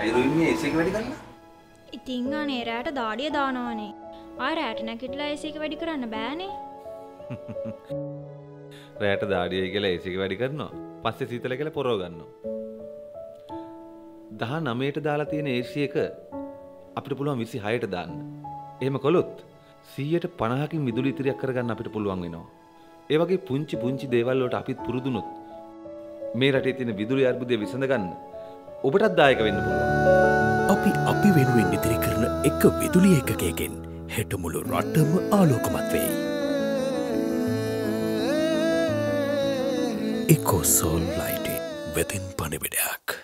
ඇයි රුයින් මේ AC එක වැඩි කරලා? ඉතින් අනේ රැට දාඩිය දානවනේ. ආ රැට නැගිටලා AC එක වැඩි කරන්න බෑනේ. රැට දාඩිය කියලා AC එක වැඩි කරනවා. පස්සේ සීතල කියලා පොරව ගන්නවා. 19ට දාලා තියෙන AC එක අපිට පුළුවන් 26ට දාන්න. එහෙම කළොත් 100ට 50කින් විදුලි ඉතිරියක් කරගන්න අපිට පුළුවන් වෙනවා. ඒ වගේ පුංචි පුංචි දේවල් වලට අපිත් පුරුදුනොත් මේ රටේ තියෙන විදුලි අර්බුදය විසඳගන්න ඔබටත් දායක වෙන්න පුළුවන් අපි අපි වෙනුවෙන් ඉදිරි කරන එක විදුලිය එකකයකෙන් හෙටමුළු රට්ටම ආලෝකමත් වෙයි. එකෝ සෝල් ලයිට වෙතින් පණිවිඩයක්.